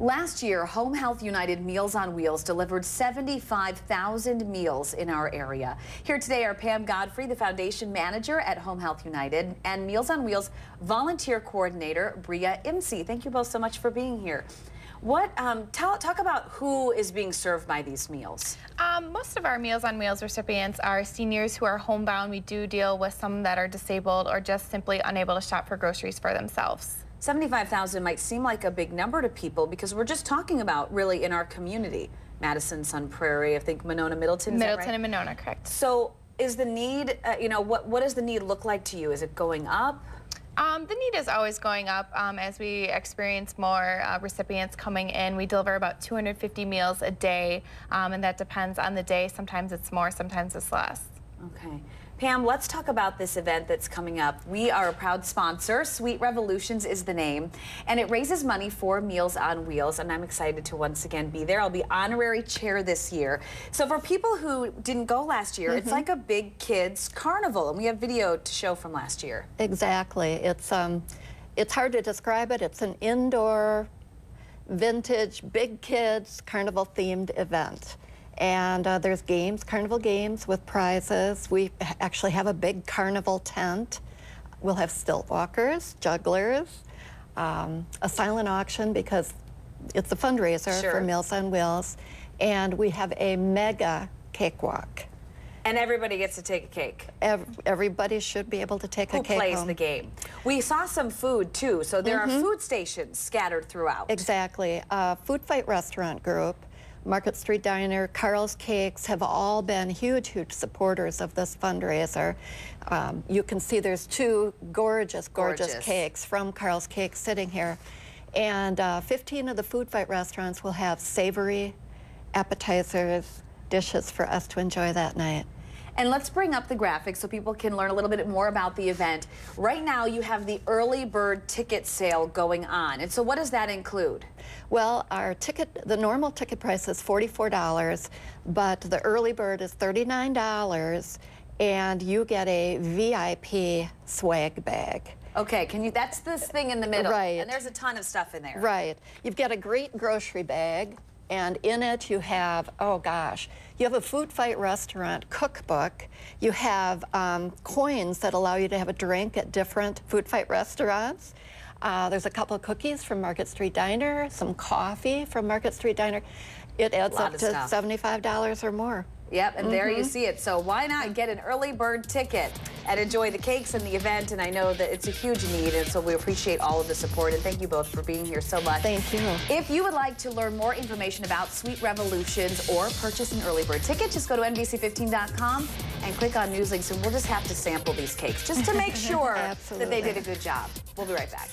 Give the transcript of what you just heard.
Last year, Home Health United Meals on Wheels delivered 75,000 meals in our area. Here today are Pam Godfrey, the foundation manager at Home Health United, and Meals on Wheels volunteer coordinator Bria Imsey. Thank you both so much for being here. What um, tell, talk about who is being served by these meals? Um, most of our Meals on Wheels recipients are seniors who are homebound. We do deal with some that are disabled or just simply unable to shop for groceries for themselves. 75,000 might seem like a big number to people because we're just talking about really in our community. Madison, Sun Prairie, I think Monona, Middleton. Middleton right? and Monona, correct. So is the need, uh, you know, what, what does the need look like to you? Is it going up? Um, the need is always going up um, as we experience more uh, recipients coming in. We deliver about 250 meals a day, um, and that depends on the day. Sometimes it's more, sometimes it's less. Okay. Pam, let's talk about this event that's coming up. We are a proud sponsor. Sweet Revolutions is the name, and it raises money for Meals on Wheels, and I'm excited to once again be there. I'll be honorary chair this year. So for people who didn't go last year, mm -hmm. it's mm-hmm. like a big kids carnival, and we have video to show from last year. Exactly. It's um, it's hard to describe it. It's an indoor, vintage, big kids carnival themed event. And uh, there's games, carnival games with prizes. We actually have a big carnival tent. We'll have stilt walkers, jugglers, um, a silent auction because it's a fundraiser sure. for Meals on Wheels. And we have a mega cakewalk. And everybody gets to take a cake. everybody should be able to take Who a cake Who plays home. the game? We saw some food too, so there mm -hmm. are mm-hmm. food stations scattered throughout. Exactly. Uh, food Fight Restaurant Group Market Street Diner, Carl's Cakes have all been huge, huge supporters of this fundraiser. Um, you can see there's two gorgeous, gorgeous, gorgeous, cakes from Carl's Cakes sitting here. And uh, 15 of the Food Fight restaurants will have savory appetizers, dishes for us to enjoy that night. And let's bring up the graphics so people can learn a little bit more about the event. Right now, you have the early bird ticket sale going on. And so what does that include? Well, our ticket, the normal ticket price is $44, but the early bird is $39, and you get a VIP swag bag. Okay, can you, that's this thing in the middle. Right. And there's a ton of stuff in there. Right. You've got a great grocery bag and in it you have, oh gosh, you have a food fight restaurant cookbook. You have um, coins that allow you to have a drink at different food fight restaurants. Uh, there's a couple of cookies from Market Street Diner, some coffee from Market Street Diner. It adds up to stuff. $75 or more. Yep, and mm -hmm. there you mm-hmm. see it. So why not get an early bird ticket and enjoy the cakes and the event? And I know that it's a huge need, and so we appreciate all of the support. And thank you both for being here so much. Thank you. If you would like to learn more information about Sweet Revolutions or purchase an early bird ticket, just go to NBC15.com and click on news links, and we'll just have to sample these cakes just to make sure that they did a good job. We'll be right back.